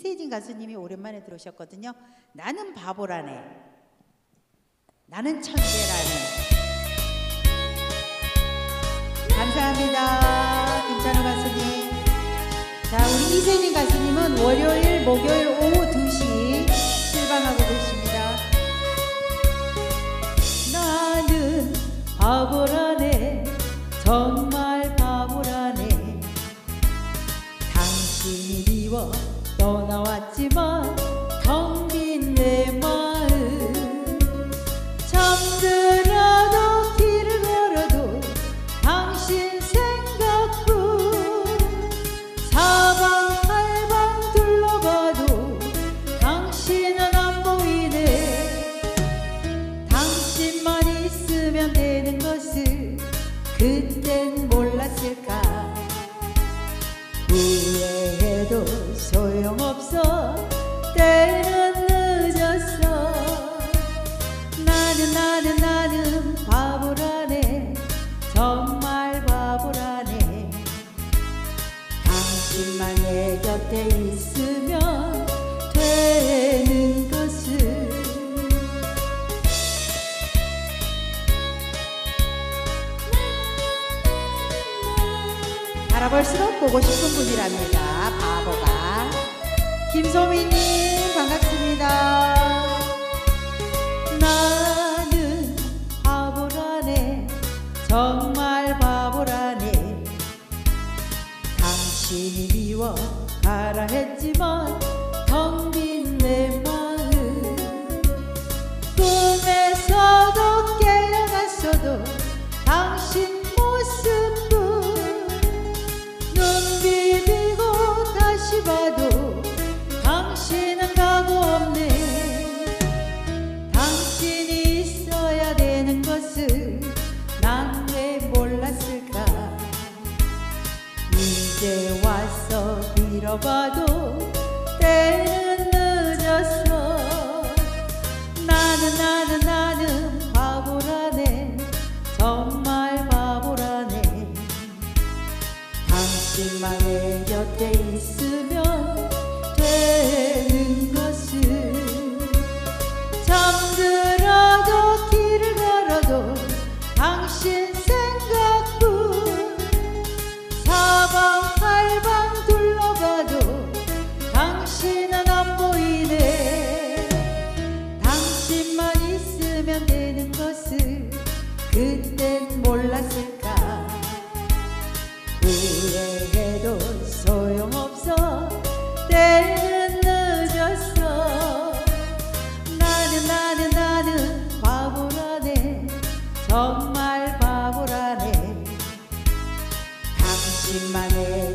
이세진 가수님이 오랜만에 들어오셨거든요. 나는 바보라네. 나는 천재라네. 감사합니다. 김찬호 가수님. 자, 우리 이세진 가수님은 월요일, 목요일 오후 2시 실방하고 계십니다. 나는 바보라네. 정말 바보라네. 당신이 미워 떠나왔지만 나는 나는 나는 바보라네 정말 바보라네 당신만 내 곁에 있으면 되는 것을 알아볼수록 보고 싶은 분이랍니다. 바보가. 김소민님 정말 바보라네 당신이 미워 가라 했지만 이제 와서 빌어봐도 때는 늦었어. 나는 나는 나는 바보라네. 정말 바보라네. 당신만 내 곁에 있으면 되는 것을 그땐 몰랐을까? 후회해도 소용없어. 때는 늦었어. 나는 나는 나는 바보라네. 정말 바보라네. 당신만 내